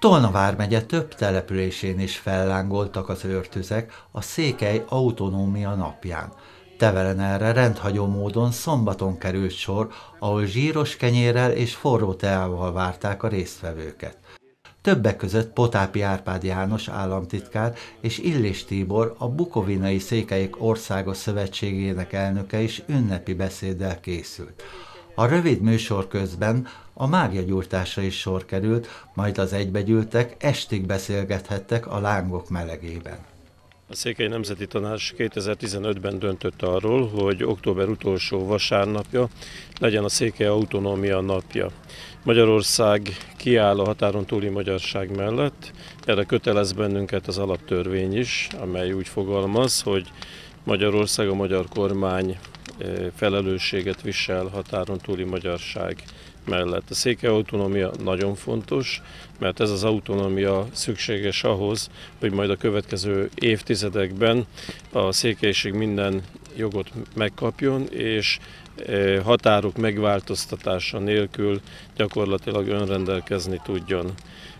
Tolna vármegye több településén is fellángoltak az őrtüzek a Székely Autonómia napján. Tevelen erre rendhagyó módon szombaton került sor, ahol zsíros kenyérrel és forró teával várták a résztvevőket. Többek között Potápi Árpád János államtitkár és Illés Tibor, a Bukovinai Székelyek Országos Szövetségének elnöke is ünnepi beszéddel készült. A rövid műsor közben a mágiagyújtásra is sor került, majd az egybegyűltek estig beszélgethettek a lángok melegében. A Székely Nemzeti Tanács 2015-ben döntött arról, hogy október utolsó vasárnapja legyen a Székely Autonómia napja. Magyarország kiáll a határon túli magyarság mellett, erre kötelez bennünket az alaptörvény is, amely úgy fogalmaz, hogy Magyarország, a magyar kormány felelősséget visel határon túli magyarság mellett. A székely autonómia nagyon fontos, mert ez az autonómia szükséges ahhoz, hogy majd a következő évtizedekben a székelység minden jogot megkapjon, és határok megváltoztatása nélkül gyakorlatilag önrendelkezni tudjon.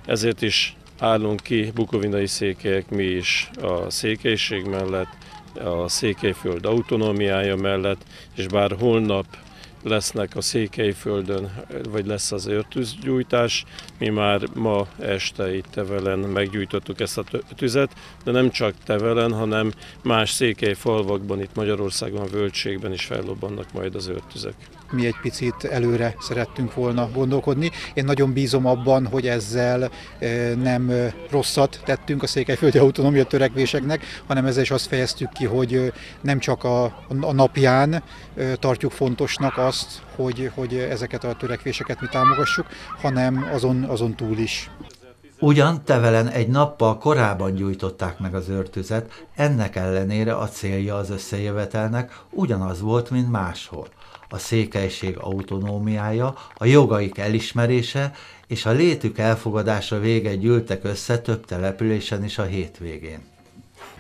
Ezért is állunk ki bukovinai székelyek mi is a székelység mellett, a székelyföld autonómiája mellett, és bár holnap lesznek a Székelyföldön, vagy lesz az őrtűzgyújtás. Mi már ma este itt Tevelen meggyújtottuk ezt a tüzet, de nem csak Tevelen, hanem más székely falvakban, itt Magyarországon, a Völgységben is fellobbannak majd az őrtüzek mi egy picit előre szerettünk volna gondolkodni. Én nagyon bízom abban, hogy ezzel nem rosszat tettünk a székelyföldi autonómia törekvéseknek, hanem ezzel is azt fejeztük ki, hogy nem csak a, a napján tartjuk fontosnak azt, hogy, hogy ezeket a törekvéseket mi támogassuk, hanem azon, azon túl is. Ugyan Tevelen egy nappal korábban gyújtották meg az őrtüzet, ennek ellenére a célja az összejövetelnek ugyanaz volt, mint máshol a székelység autonómiája, a jogaik elismerése és a létük elfogadása vége gyűltek össze több településen is a hétvégén.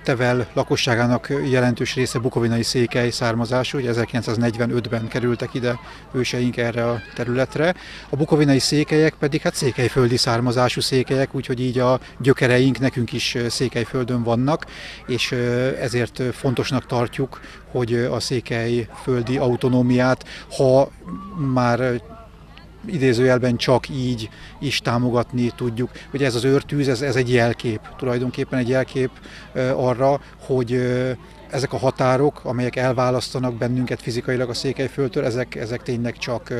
Tevel lakosságának jelentős része bukovinai székely származású, ugye 1945-ben kerültek ide őseink erre a területre. A bukovinai székelyek pedig hát székelyföldi származású székelyek, úgyhogy így a gyökereink nekünk is székelyföldön vannak, és ezért fontosnak tartjuk, hogy a székelyföldi autonómiát, ha már idézőjelben csak így is támogatni tudjuk. Ugye ez az őrtűz, ez, ez egy jelkép, tulajdonképpen egy jelkép arra, hogy ezek a határok, amelyek elválasztanak bennünket fizikailag a Székelyföldtől, ezek, ezek tényleg csak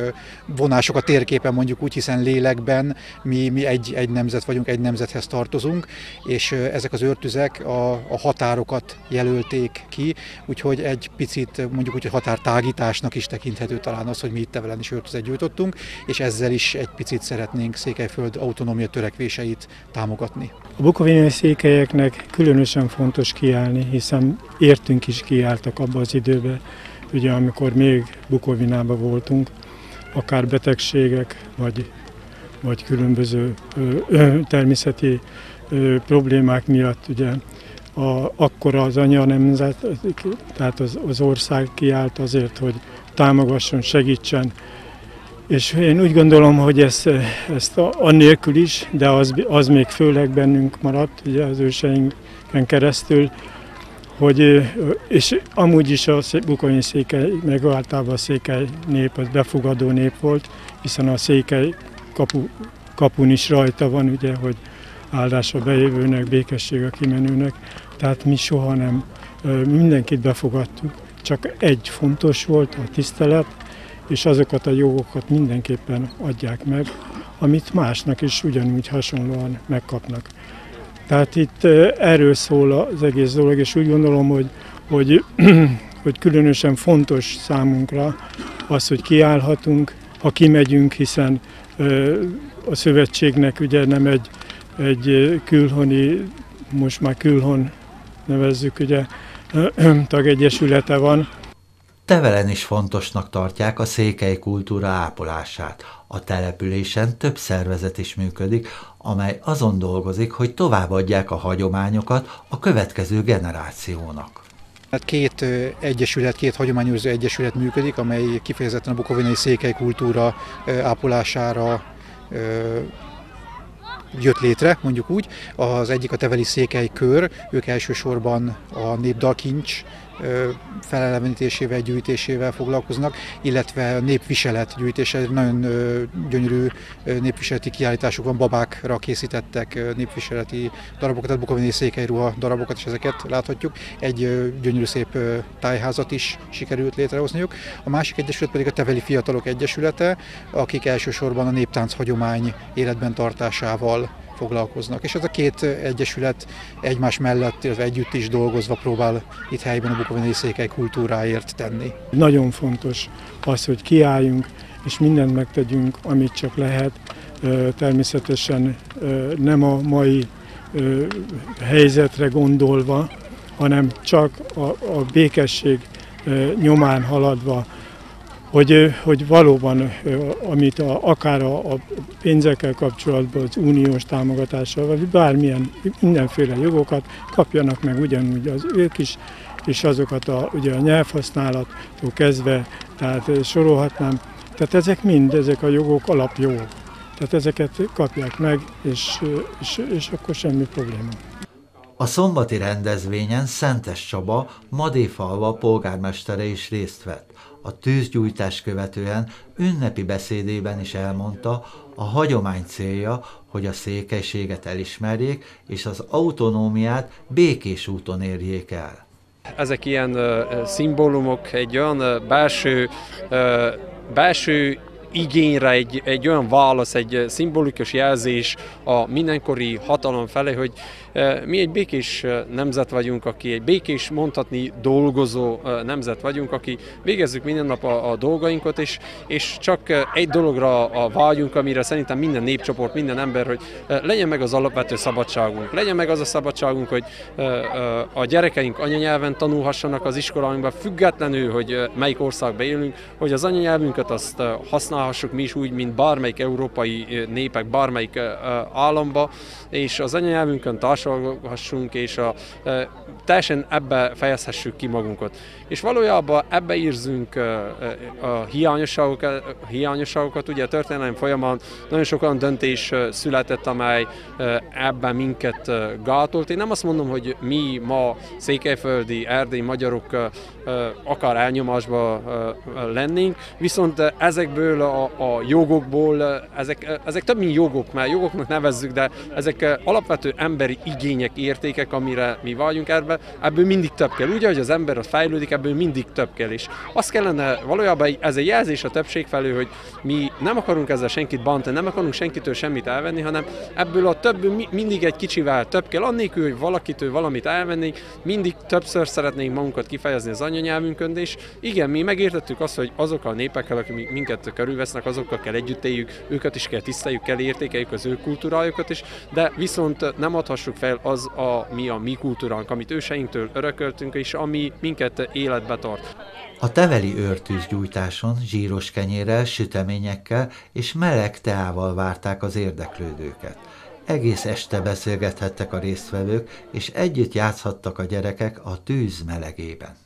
vonások a térképen mondjuk úgy, hiszen lélekben mi, mi egy, egy nemzet vagyunk, egy nemzethez tartozunk, és ezek az őrtüzek a, a határokat jelölték ki, úgyhogy egy picit mondjuk úgy, hogy határtágításnak is tekinthető talán az, hogy mi itt velen is őrtüzet gyújtottunk, és ezzel is egy picit szeretnénk Székelyföld autonómia törekvéseit támogatni. A bukovinai székelyeknek különösen fontos kiállni, hiszen értünk is kiálltak abba az időbe, ugye amikor még Bukovinában voltunk, akár betegségek, vagy, vagy különböző ö, ö, természeti ö, problémák miatt, ugye a, akkor az anya nemzet, tehát az, az ország kiállt azért, hogy támogasson, segítsen, és én úgy gondolom, hogy ezt, ezt annélkül is, de az, az még főleg bennünk maradt, ugye az őseinken keresztül, hogy, és amúgy is a bukonyi székely, meg általában a székely nép az befogadó nép volt, hiszen a székely kapu, kapun is rajta van, ugye, hogy áldás a bejövőnek, békesség a kimenőnek, tehát mi soha nem mindenkit befogadtuk, csak egy fontos volt a tisztelet, és azokat a jogokat mindenképpen adják meg, amit másnak is ugyanúgy hasonlóan megkapnak. Tehát itt erről szól az egész dolog, és úgy gondolom, hogy, hogy, hogy különösen fontos számunkra az, hogy kiállhatunk, ha kimegyünk, hiszen a szövetségnek ugye nem egy, egy külhoni, most már külhon nevezzük, ugye tagegyesülete van, Tevelen is fontosnak tartják a székely kultúra ápolását. A településen több szervezet is működik, amely azon dolgozik, hogy továbbadják a hagyományokat a következő generációnak. Hát két egyesület, két hagyományőrző egyesület működik, amely kifejezetten a bukovinai székely kultúra ápolására jött létre, mondjuk úgy. Az egyik a Teveli Székely Kör, ők elsősorban a népdalkincs felelevenítésével, gyűjtésével foglalkoznak, illetve a népviselet gyűjtése, nagyon gyönyörű népviseleti kiállításuk van, babákra készítettek népviseleti darabokat, tehát bukovinai székelyruha darabokat, és ezeket láthatjuk. Egy gyönyörű szép tájházat is sikerült létrehozniuk. A másik egyesület pedig a Teveli Fiatalok Egyesülete, akik elsősorban a néptánc hagyomány életben tartásával foglalkoznak. És ez a két egyesület egymás mellett, illetve együtt is dolgozva próbál itt helyben a bukovinai székely kultúráért tenni. Nagyon fontos az, hogy kiálljunk, és mindent megtegyünk, amit csak lehet. Természetesen nem a mai helyzetre gondolva, hanem csak a, a békesség nyomán haladva hogy, hogy valóban, amit a, akár a, a pénzekkel kapcsolatban, az uniós támogatással, vagy bármilyen mindenféle jogokat kapjanak meg ugyanúgy az ők is, és azokat a, ugye a nyelvhasználattól kezdve, tehát sorolhatnám, tehát ezek mind, ezek a jogok alapjogok. Tehát ezeket kapják meg, és, és, és akkor semmi probléma. A szombati rendezvényen Szentes Csaba, Madéfalva polgármestere is részt vett. A tűzgyújtás követően ünnepi beszédében is elmondta, a hagyomány célja, hogy a székelységet elismerjék, és az autonómiát békés úton érjék el. Ezek ilyen uh, szimbólumok, egy olyan uh, belső, uh, belső igényre egy, egy olyan válasz, egy szimbolikus jelzés a mindenkori hatalom felé, hogy mi egy békés nemzet vagyunk, aki egy békés, mondhatni dolgozó nemzet vagyunk, aki végezzük minden nap a, a dolgainkat, és, és csak egy dologra a vágyunk, amire szerintem minden népcsoport, minden ember, hogy legyen meg az alapvető szabadságunk. Legyen meg az a szabadságunk, hogy a gyerekeink anyanyelven tanulhassanak az iskoláinkban, függetlenül, hogy melyik országban élünk, hogy az anyanyelvünket azt használhassuk mi is úgy, mint bármelyik európai népek, bármelyik államba, és az anyanyelvünkön társ másolhassunk, és a, teljesen ebbe fejezhessük ki magunkat. És valójában ebbe érzünk e, a hiányosságokat, hiányosságokat. Ugye a történelem folyamán nagyon sok olyan döntés született, amely ebben minket gátolt. Én nem azt mondom, hogy mi ma székelyföldi, erdélyi magyarok akár elnyomásba lennénk, viszont ezekből a, a jogokból, ezek, ezek több mint jogok, mert jogoknak nevezzük, de ezek alapvető emberi igények, értékek, amire mi vagyunk ebben, ebből mindig több kell. Ugye, hogy az ember az fejlődik, ebből mindig több kell. És azt kellene, valójában ez egy jelzés a többség felől, hogy mi nem akarunk ezzel senkit bantani, nem akarunk senkitől semmit elvenni, hanem ebből a több mindig egy kicsivel több kell, annélkül, hogy valakitől valamit elvennénk, mindig többször szeretnénk magunkat kifejezni az anyanyelvünkön, és igen, mi megértettük azt, hogy azok a népekkel, akik minket körülvesznek, azokkal kell együtt éljük, őket is kell tiszteljük, kell értékeljük az ő kultúrájukat is, de viszont nem adhassuk fel az, a, mi a mi kultúránk, amit őseinktől örököltünk, és ami minket életbe tart. A teveli őrtűzgyújtáson zsíros kenyérrel, süteményekkel és meleg teával várták az érdeklődőket. Egész este beszélgethettek a résztvevők, és együtt játszhattak a gyerekek a tűz melegében.